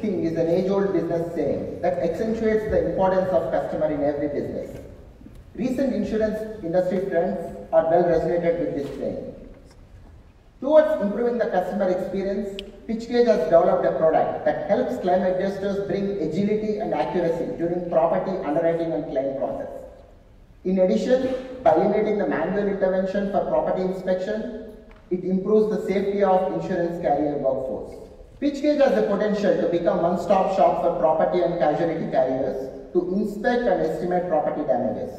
king is an age-old business saying that accentuates the importance of customer in every business. Recent insurance industry trends are well resonated with this saying. Towards improving the customer experience, PitchGauge has developed a product that helps claim adjusters bring agility and accuracy during property underwriting and claim process. In addition, by eliminating the manual intervention for property inspection, it improves the safety of insurance carrier workforce. PitchGauge has the potential to become one-stop shop for property and casualty carriers to inspect and estimate property damages.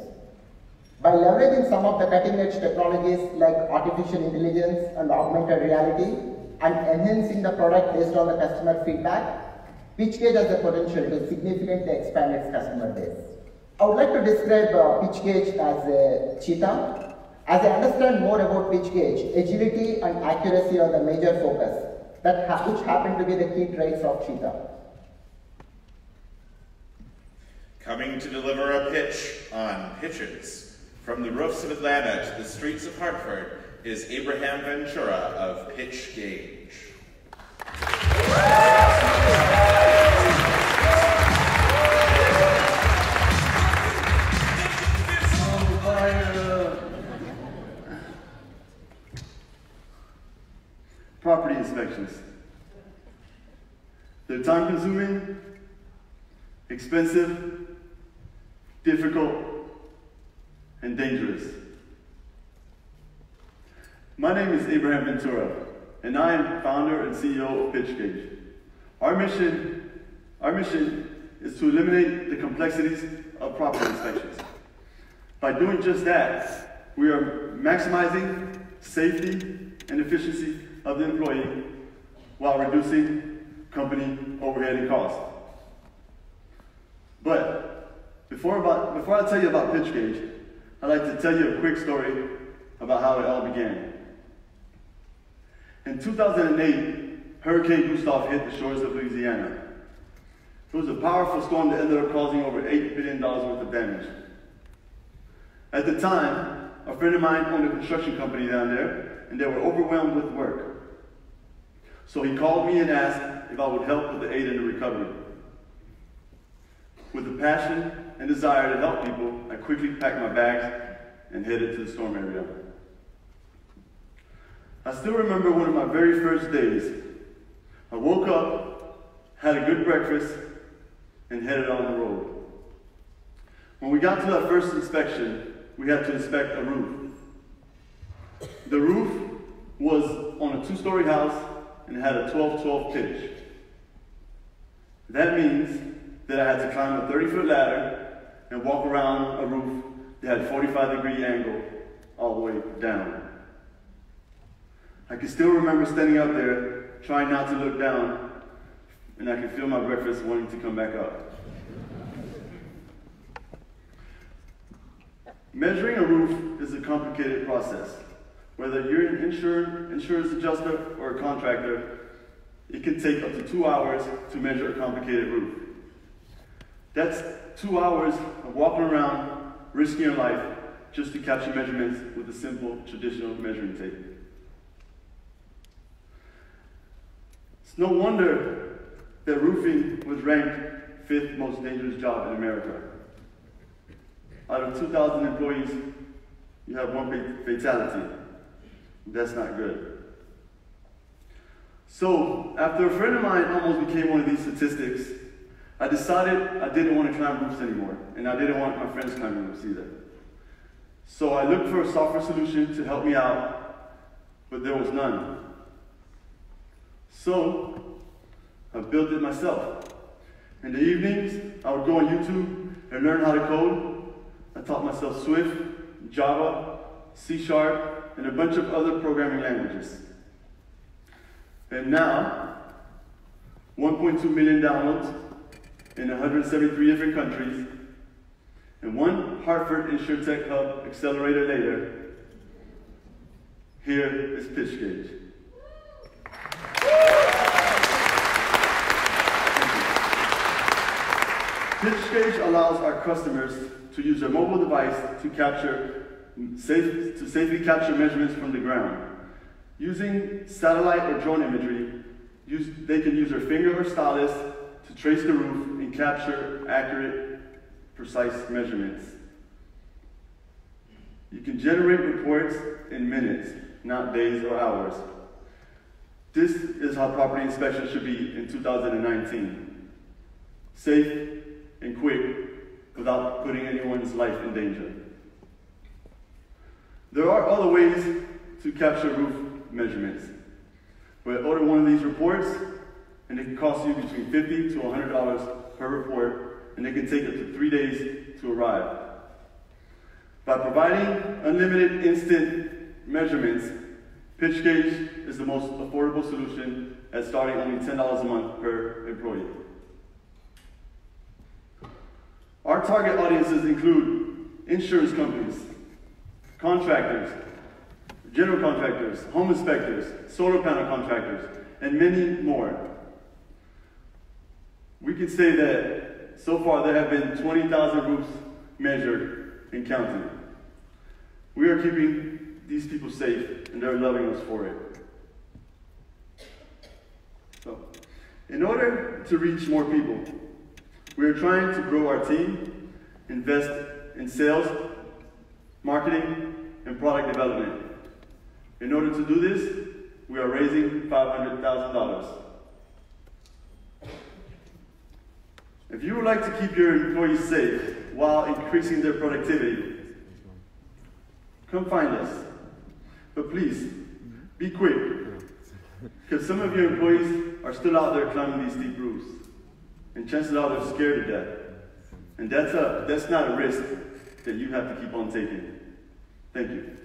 By leveraging some of the cutting-edge technologies like artificial intelligence and augmented reality and enhancing the product based on the customer feedback, PitchGauge has the potential to significantly expand its customer base. I would like to describe uh, as a cheetah. As I understand more about PitchGauge, agility and accuracy are the major focus, that ha which happen to be the key traits of cheetah. Coming to deliver a pitch on pitches. From the roofs of Atlanta to the streets of Hartford is Abraham Ventura of Pitch Gauge. Property inspections. They're time consuming, expensive, difficult, and dangerous. My name is Abraham Ventura, and I am founder and CEO of PitchGauge. Our mission, our mission is to eliminate the complexities of property inspections. By doing just that, we are maximizing safety and efficiency of the employee while reducing company overhead and costs. But before, about, before I tell you about PitchGauge, I'd like to tell you a quick story about how it all began. In 2008, Hurricane Gustav hit the shores of Louisiana. It was a powerful storm that ended up causing over $8 billion worth of damage. At the time, a friend of mine owned a construction company down there, and they were overwhelmed with work. So he called me and asked if I would help with the aid and the recovery. With the passion and desire to help people, I quickly packed my bags and headed to the storm area. I still remember one of my very first days. I woke up, had a good breakfast, and headed on the road. When we got to that first inspection, we had to inspect a roof. The roof was on a two-story house and had a 12-12 pitch. That means that I had to climb a 30-foot ladder and walk around a roof that had a 45 degree angle all the way down. I can still remember standing up there, trying not to look down, and I can feel my breakfast wanting to come back up. Measuring a roof is a complicated process. Whether you're an insurance, insurance adjuster or a contractor, it can take up to two hours to measure a complicated roof. That's two hours of walking around, risking your life, just to capture measurements with a simple traditional measuring tape. It's no wonder that roofing was ranked fifth most dangerous job in America. Out of 2,000 employees, you have one fatality. That's not good. So, after a friend of mine almost became one of these statistics, I decided I didn't want to climb roofs anymore, and I didn't want my friends climbing roofs either. So I looked for a software solution to help me out, but there was none. So I built it myself. In the evenings, I would go on YouTube and learn how to code. I taught myself Swift, Java, C Sharp, and a bunch of other programming languages. And now, 1.2 million downloads in 173 different countries, and one Hartford InsurTech Hub accelerator later, here is PitchGauge. PitchGauge allows our customers to use their mobile device to capture safe, to safely capture measurements from the ground. Using satellite or drone imagery, use, they can use their finger or stylus to trace the roof and capture accurate, precise measurements. You can generate reports in minutes, not days or hours. This is how property inspection should be in 2019. Safe and quick without putting anyone's life in danger. There are other ways to capture roof measurements. But order one of these reports, and it can cost you between 50 to $100 per report, and it can take up to three days to arrive. By providing unlimited instant measurements, Pitch Gauge is the most affordable solution at starting only $10 a month per employee. Our target audiences include insurance companies, contractors, general contractors, home inspectors, solar panel contractors, and many more. We can say that so far there have been 20,000 roofs measured and counting. We are keeping these people safe and they're loving us for it. So, in order to reach more people, we are trying to grow our team, invest in sales, marketing, and product development. In order to do this, we are raising $500,000. If you would like to keep your employees safe while increasing their productivity, come find us. But please, be quick, because some of your employees are still out there climbing these steep roofs, and chances are they're scared to death. And that's, a, that's not a risk that you have to keep on taking. Thank you.